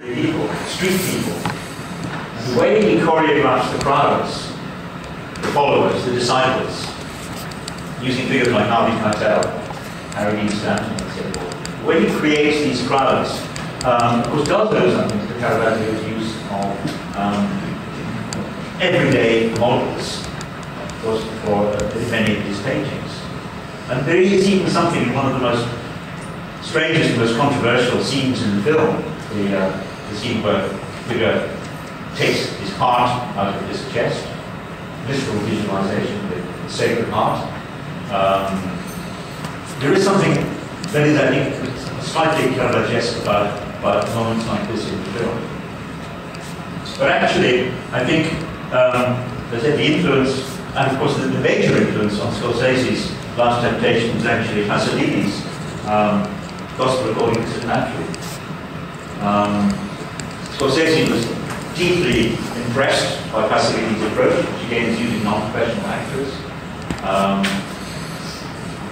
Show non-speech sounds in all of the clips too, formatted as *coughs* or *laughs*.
people, street people. And the way he choreographs the crowds, the followers, the disciples, using figures like Harvey Keitel, Harry Dean Stanton, and so forth. The way he creates these crowds, um, of course, does know something to Caravaggio's use of um, everyday models for, for uh, many of his paintings. And there is even something in one of the most strangest, and most controversial scenes in the film, the, uh, the scene where figure takes his heart out of his chest, literal visualization of the sacred heart. Um, there is something that is, I think, slightly Caravaggesque about, about moments like this in the film. But actually, I think, um, as I said, the influence, and of course the, the major influence on Scorsese's Last Temptation actually Pasolini's um, Gospel according to St. Matthew. Um, Scorsese was deeply impressed by Pasolini's approach, which again is using non-professional actors. Um,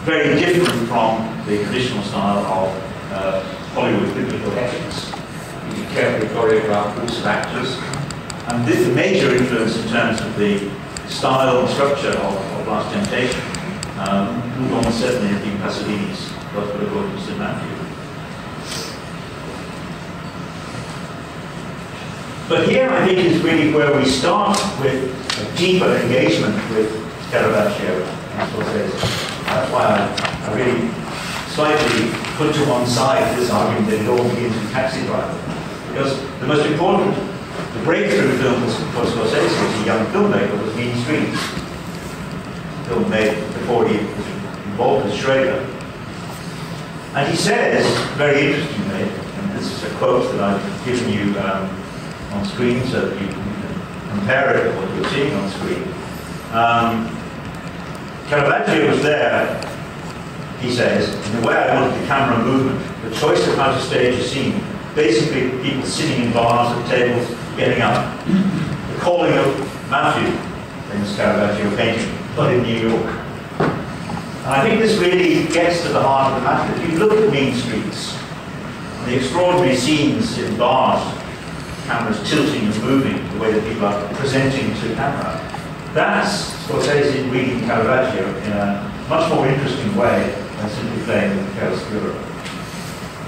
very different from the traditional style of uh, Hollywood biblical epics. You carefully choreographed groups of actors. And this, the major influence in terms of the style and structure of, of Last Temptation um, would almost certainly have been Pasolini's Gospel according to St. Matthew. But here, I think, is really where we start with a deeper engagement with Caravaggio and Scorsese. That's why I, really slightly put to one side this argument that it all begins with Taxi Driver. Because the most important, the breakthrough film for Scorsese as a young filmmaker was Mean Streets. Film made before he was involved with Schrader. And he says, very interestingly, and this is a quote that I've given you um, on screen so that you can compare it to what you're seeing on screen. Um, Caravaggio was there, he says, in the way I wanted the camera movement, the choice of how to stage a scene, basically people sitting in bars at tables, getting up. The calling of Matthew, famous Caravaggio painting, but in New York. And I think this really gets to the heart of the matter. If you look at Mean Streets, the extraordinary scenes in bars, cameras tilting and moving, the way that people are presenting to camera, that's Scorsese reading Caravaggio in a much more interesting way than simply playing with the chiaroscuro.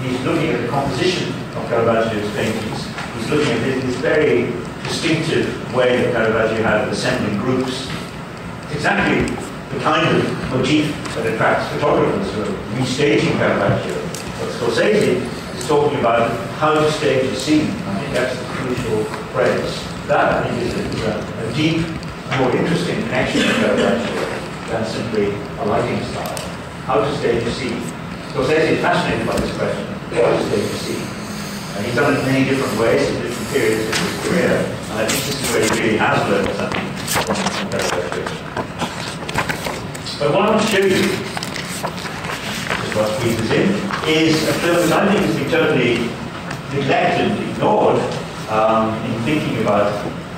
He's looking at the composition of Caravaggio's paintings. He's looking at this very distinctive way that Caravaggio had of assembling groups. Exactly the kind of motif that attracts photographers who are restaging Caravaggio. But Scorsese is talking about how to stage a scene. I think that's the crucial phrase. That, I think, is a, a deep more interesting connection than simply a lighting style. How to stage a scene. Scorsese is fascinated by this question, how to a scene. And he's done it in many different ways in different periods of his career, and I think this is where he really has learned something from Caravaggio. But what I want to show you, just what squeezes in, is a film that I think has been totally neglected, ignored, um, in thinking about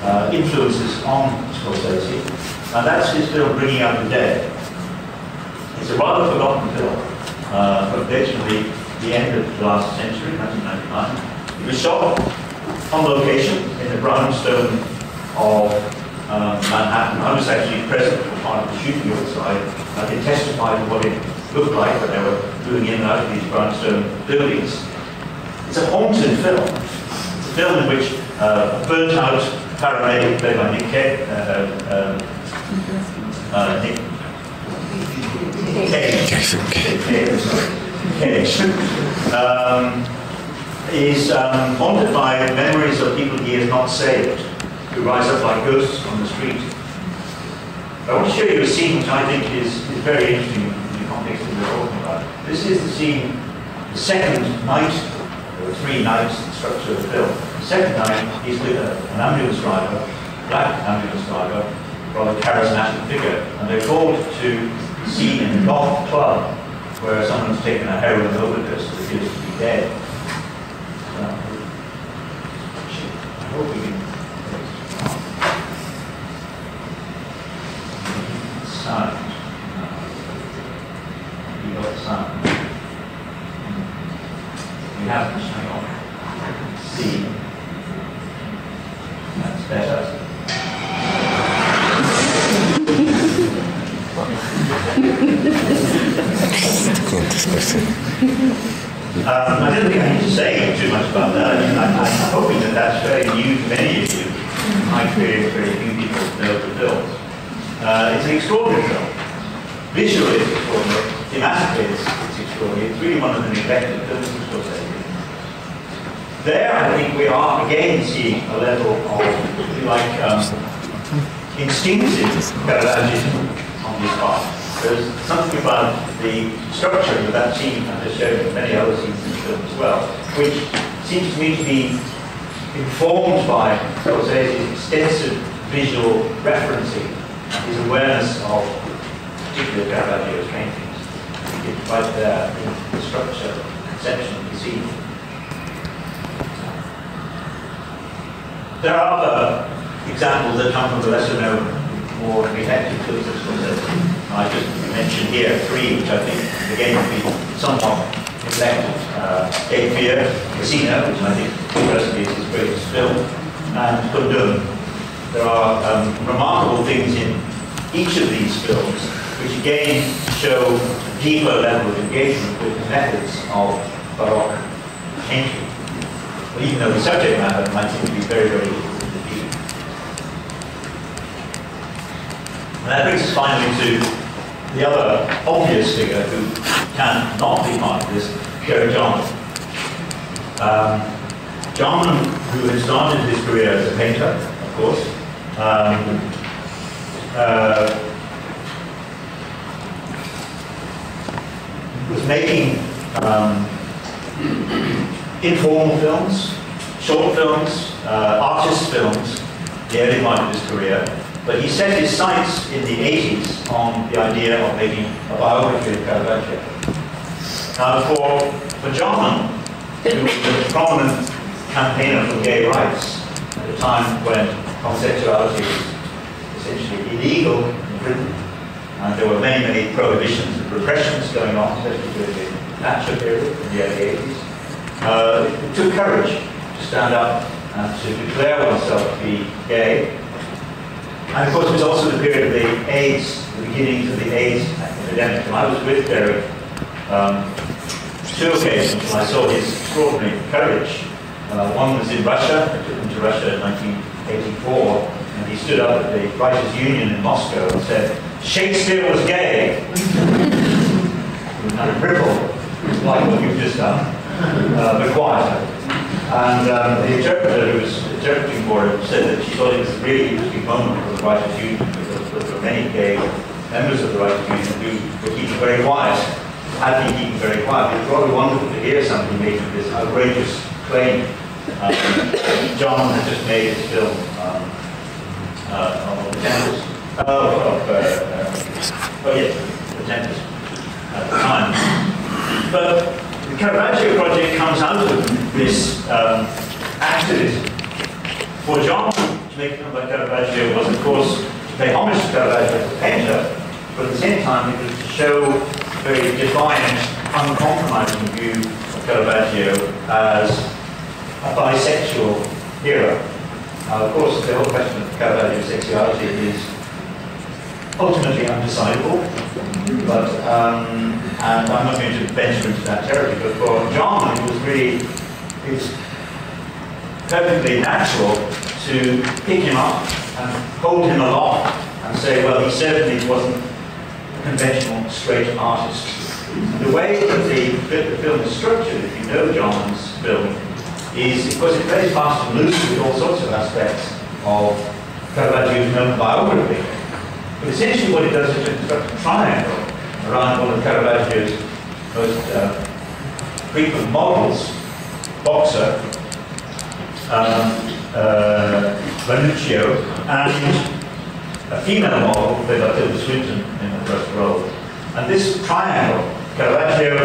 uh, influences on Scorsese, and that's his film Bringing Out the Dead. It's a rather forgotten film, uh, but the, the end of the last century, 1999. It was shot on location in the brownstone of um, Manhattan. I was actually present for part of the shooting outside. I can testify to what it looked like when they were moving in and out of these brownstone buildings. It's a haunted film. Film in which uh, a burnt out paramedic played by Nick Cage, uh, uh, uh, Nick um, is um, haunted by memories of people he has not saved, who rise up like ghosts on the street. I want to show you a scene which I think is, is very interesting in the context that we're talking about. This is the scene, the second night, or three nights structure of the. The second night, he's with an ambulance driver, black ambulance driver, rather charismatic figure, and they're called to scene in a golf club where someone's taken a heroin overdose that appears to be dead. So, I hope we can sound. You got sound. We have to hang on. See scene. That's better. Um, I don't think I need to say too much about that. I mean, I, I'm hoping that that's very new to many of you. My experience, very few people know the film. An extraordinary film. Visually, it's extraordinary. Thematically, it's, it's extraordinary. It's really one of the neglected films of Scorsese. There, I think we are again seeing a level of, if you like, um, instinctive Caravaggio on his part. There's something about the structure of that scene, and has shown in many other scenes in the film as well, which seems to me to be informed by Scorsese's extensive visual referencing his awareness of particularly Caravaggio's paintings. Right there the structure, conception scene. There are other examples that come from the lesser known, more neglected films of Scorsese. I just mentioned here three, which I think, again, would be somewhat neglected. Uh, Cape Fear, Casino, which I think personally is his greatest film, and Kundun. There are um, remarkable things in each of these films, which again show a deeper level of engagement with the methods of Baroque painting. Well, even though the subject matter might seem to be very, very theme. And that brings us finally to the other obvious figure who can not be part of this, Derek Jarman. Um, Jarman, who had started his career as a painter, of course, um, uh, was making um, informal films, short films, uh, artist films, the early part of his career, but he set his sights in the 80s on the idea of making a biography of Caravaggio. Now, for, for Jarman, who was a prominent campaigner for gay rights at a time when homosexuality was essentially illegal in Britain, and there were many, many prohibitions and repressions going on, especially during the Thatcher period in the early 80s, uh, it took courage to stand up and to declare oneself to be gay and of course, it was also the period of the AIDS, the beginnings of the AIDS epidemic. And I was with Derek um, two occasions when I saw his extraordinary courage. Uh, one was in Russia, I took him to Russia in 1984, and he stood up at the Writers' Union in Moscow and said, Shakespeare was gay. *laughs* and ripple, like what you've just done, uh, but quieter. And um, the interpreter who was interpreting for him said that she thought it was a really interesting moment for the Writers' Union because there were many gay members of the Writers' Union who were keeping very quiet, had been keeping very quiet. It was rather wonderful to hear somebody making this outrageous claim. Um, John had just made his film um, uh, on the Tempest. Oh, of, uh, uh, oh yes, the Tempest at the time. But the Caravaggio project comes out of this um, activism for John to make a film like Caravaggio was, of course, to pay homage to Caravaggio as a painter, but at the same time it was to show a very defiant, uncompromising view of Caravaggio as a bisexual hero. Now, of course, the whole question of Caravaggio's sexuality is ultimately undecidable, but um, and I'm not going to venture into that territory, but for John, it was really it's perfectly natural to pick him up and hold him aloft and say, well, he certainly wasn't a conventional straight artist. The way that the, the film is structured, if you know John's film, is because it plays fast and loose with all sorts of aspects of Caravaggio's known biography. But essentially what it does is construct a triangle around one of Caravaggio's most uh, frequent models, boxer, um, uh, Ranuccio, and a female model played by Tilda Swinton in the first role. And this triangle, Caravaggio,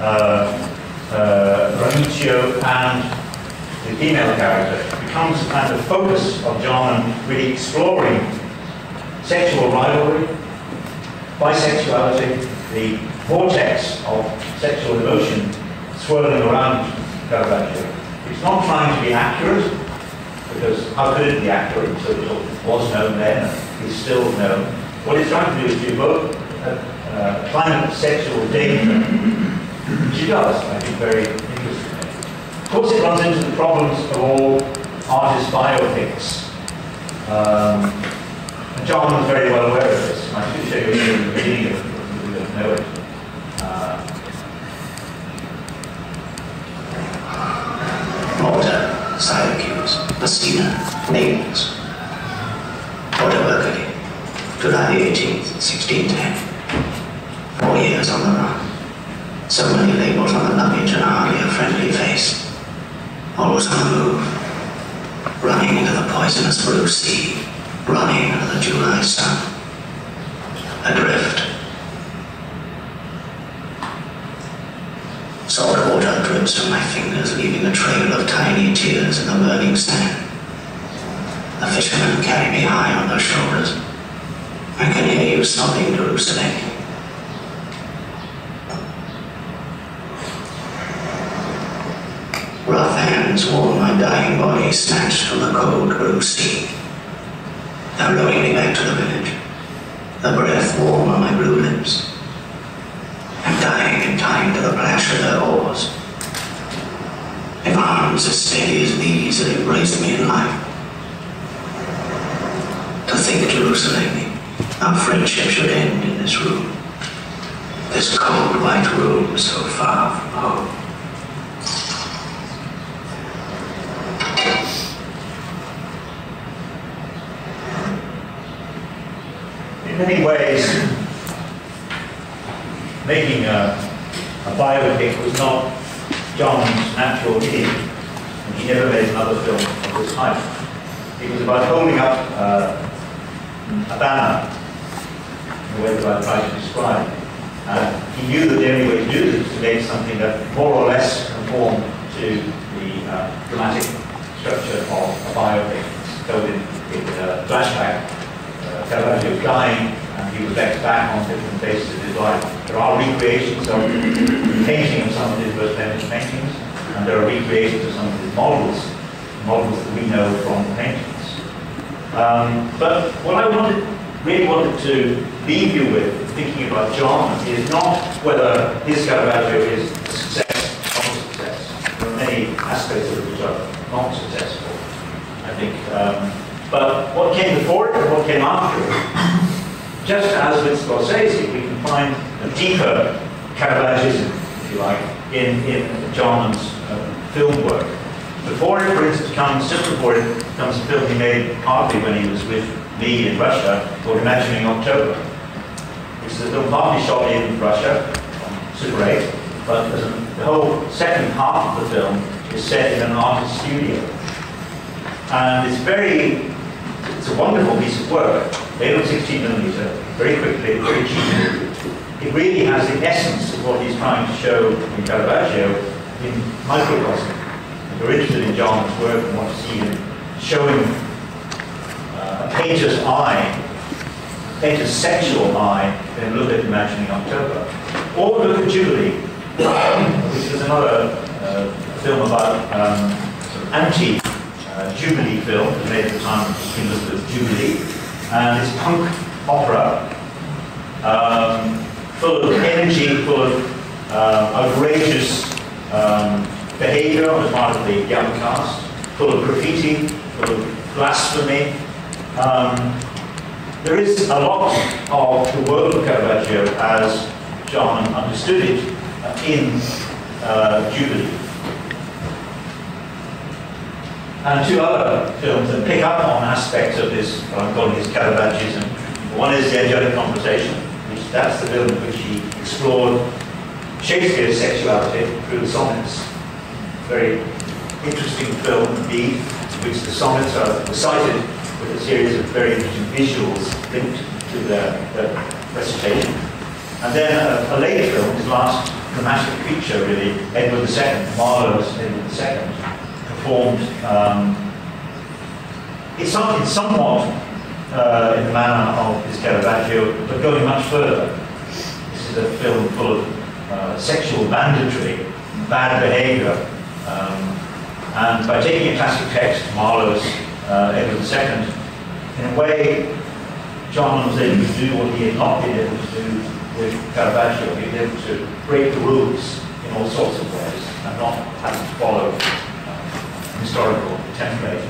uh, uh, Ranuccio, and the female character, becomes kind of focus of John really exploring sexual rivalry, bisexuality, the vortex of sexual emotion swirling around Caravaggio. It's not trying to be accurate, because how could it be accurate? So it was known then, is still known. What it's trying to do is to evoke a, a climate of sexual danger, it does, I think, very interestingly. Of course, it runs into problems of all artist biopics. Um, John was very well aware of this. I should show you in the beginning of it, you don't know it. Uh, Malta, Syracuse, Messina, Naples. Porto Ercole, July the 18th, 1610. Four years on the run. So many labels on the luggage and hardly a friendly face. Always on the move. Running into the poisonous blue sea. Running into the July sun. Adrift. Salt water drips from my fingers, leaving a trail of tiny tears in the burning sand. The fishermen carry me high on their shoulders. I can hear you sobbing, Jerusalem. Warm my dying body, snatched from the cold blue sea. They're rowing me back to the village. The breath warm on my blue lips. I'm dying in time to the plash of their oars. If arms as steady as these had embraced me in life. To think, Jerusalem, our friendship should end in this room. This cold white room so far from home. Many ways, making a, a biopic was not John's natural idiom, and he never made another film of this type. It was about holding up uh, a banner, in the way that I tried to describe. Uh, he knew that the only way to do this was to make something that more or less conformed to the uh, dramatic structure of a biopic. So in, in uh, flashback, uh, Caravaggio dying, and he reflects back on different phases of his life. There are recreations of painting of some of his most famous paintings, and there are recreations of some of his models, models that we know from paintings. Um, but what I wanted, really wanted to leave you with, thinking about John, is not whether his Caravaggio is a success or not a success. There are many aspects of it which are not successful, I think. Um, but what came before it and what came after it, just as with Scorsese, we can find a deeper Caravaggism, if you like, in, in John's uh, film work. Before it, for instance, comes, just before it comes a film he made partly when he was with me in Russia, called Imagining October, which is a film partly shot in Russia, on Super 8, but the whole second half of the film is set in an artist's studio. And it's very it's a wonderful piece of work, made on 16 millimeter, very quickly, very cheaply. It really has the essence of what he's trying to show in Caravaggio in microcosm. If you're interested in John's work and want to see him showing uh, a painter's eye, a painter's sexual eye, then look at Imagining October. Or look at Jubilee, *coughs* which is another uh, film about um, sort of anti Jubilee film, made at the time of King Elizabeth Jubilee, and it's punk opera, um, full of energy, full of uh, outrageous um, behavior on the part of the young cast, full of graffiti, full of blasphemy. Um, there is a lot of the world of Caravaggio as John understood it uh, in uh, Jubilee and two other films that pick up on aspects of this, what I'm calling his Caravaggism. One is The Angelic Conversation, which that's the film in which he explored Shakespeare's sexuality through the sonnets. Very interesting film indeed, in which the sonnets are recited with a series of very interesting visuals linked to their, their recitation. And then a, a later film, his last dramatic feature really, Edward II, Marlowe's Edward II, um, it's, some, it's somewhat uh, in the manner of his Caravaggio, but going much further. This is a film full of uh, sexual banditry, bad behavior, um, And by taking a classic text, Marlowe's uh, Edward II, in a way, John was able to do what he had not been able to do with Caravaggio. He was able to break the rules in all sorts of ways and not have to follow historical template.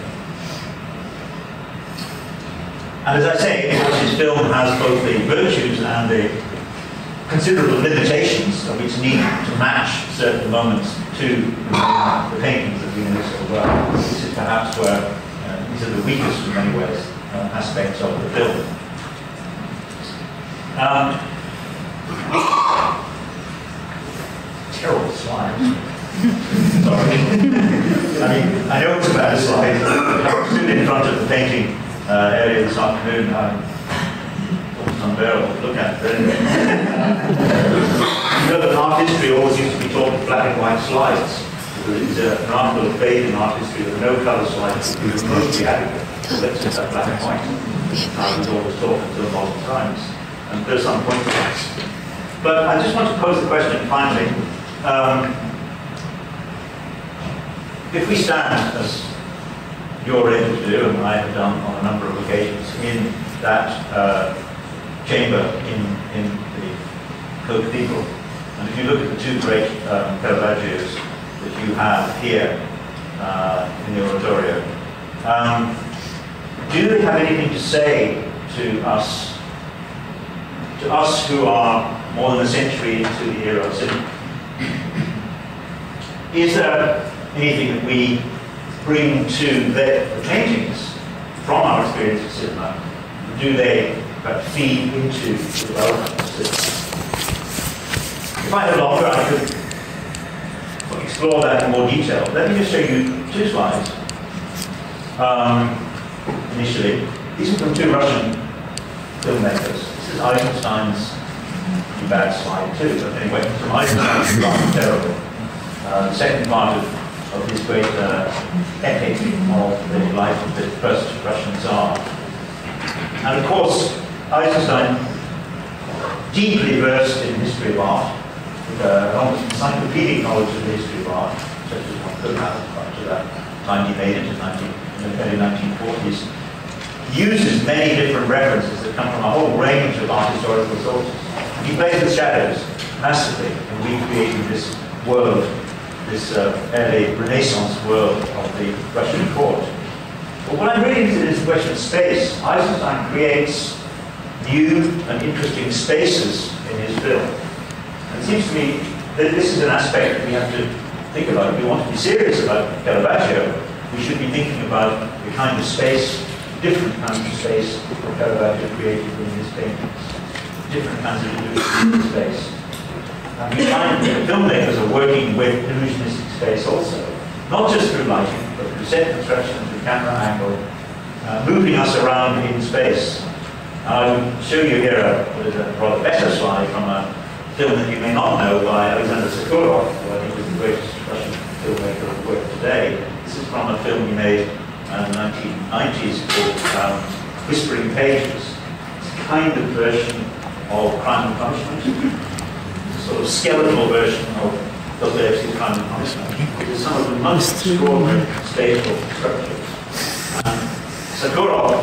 And as I say, of course, his film has both the virtues and the considerable limitations of its need to match certain moments to the paintings we know so well. This is perhaps where uh, these are the weakest in many ways uh, aspects of the film. Um, terrible slide. Sorry. *laughs* I I know it's a slide. I stood in front of the painting uh, earlier this afternoon. I'm almost unbearable to look at. But you know that art history always used to be taught in black and white slides. It's uh, an article of faith in art history that no colour slides would be mostly adequate. So let's just have black and white. I was always taught until modern times. And there's some point to that. But I just want to pose the question finally. Um, if we stand, as you're able to do, and I have done on a number of occasions, in that uh, chamber in, in the cathedral, and if you look at the two great um, that you have here uh, in the oratorio, um, do they have anything to say to us, to us who are more than a century into the era of cinema? Is there anything that we bring to the, the paintings from our experience of cinema? Do they uh, feed into the development of cinema? If I had longer, I could explore that in more detail. Let me just show you two slides. Um, initially, these are from two Russian filmmakers. This is Eisenstein's bad slide too, but anyway, from Eisenstein's *laughs* terrible. Uh, the second part of, of his great uh, epic of the life of the first Russian Tsar. And of course, Eisenstein, deeply versed in the history of art, with uh, an almost encyclopedic knowledge of the history of art, such as one could have up to that time he made it in, 19, in the early 1940s, uses many different references that come from a whole range of art historical sources. He plays with shadows massively in recreating this world this uh, early Renaissance world of the Russian court. But what I'm really interested in is the question of space. Eisenstein creates new and interesting spaces in his film. And it seems to me that this is an aspect that we have to think about. If we want to be serious about Caravaggio, we should be thinking about the kind of space, different kinds of space that Caravaggio created in his paintings. Different kinds of space. And we find that filmmakers are working with illusionistic space also, not just through lighting, but through set construction, through camera angle, uh, moving us around in space. I will show you here a, a, rather better slide from a film that you may not know by Alexander Sokurov, who I think is the greatest Russian filmmaker of work today. This is from a film he made in the 1990s called um, Whispering Pages. It's a kind of version of Crime and Punishment sort of skeletal version of Crime and Punishment. It is some of the most extraordinary spatial structures. And Sokurov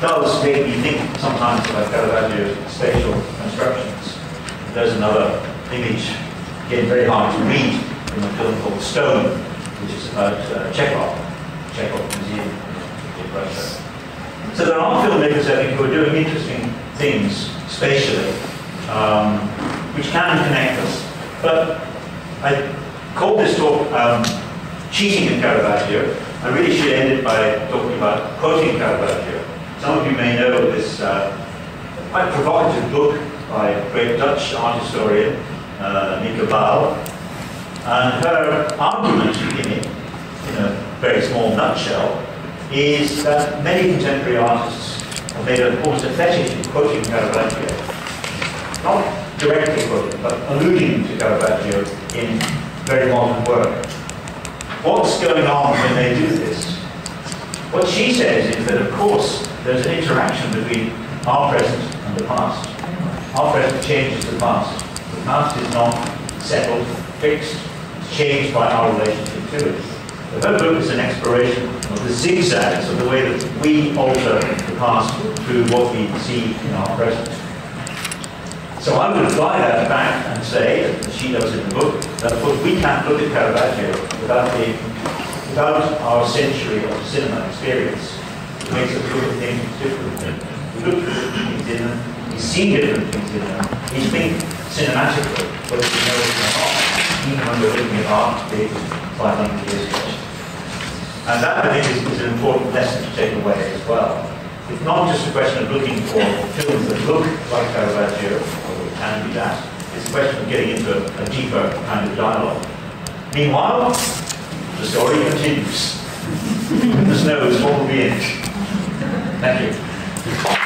does make me think sometimes about Caravaggio's spatial constructions. There's another image, again very hard to read, in a film called Stone, which is about uh, Chekhov, Chekhov Museum in Russia. So there are filmmakers, I think, who are doing interesting things spatially. Um, which can connect us. But I called this talk um, Cheating in Caravaggio. I really should end it by talking about quoting Caravaggio. Some of you may know this uh, quite provocative book by a great Dutch art historian, uh, Bal. And her argument in it, in a very small nutshell, is that many contemporary artists have made almost a fetish in quoting Caravaggio. Not directly quoted, but alluding to Caravaggio in very modern work. What's going on when they do this? What she says is that, of course, there's an interaction between our present and the past. Our present changes the past. The past is not settled, fixed, changed by our relationship to it. The whole book is an exploration of the zigzags of the way that we alter the past through what we see in our present. So I would apply that back and say, as she does in the book, that of course we can't look at Caravaggio without, the, without our century of cinema experience. It makes us look at things differently. We look at different things in them, we see different things in them, we think cinematically, whether we know it or not, even when we're looking at art big 500 years ago. And that, I think, is, is an important lesson to take away as well. It's not just a question of looking for films that look like Caravaggio, be that. Uh, it's a question of getting into a, a deeper kind of dialogue. Meanwhile, the story continues. Goodness knows what will be in. Thank you.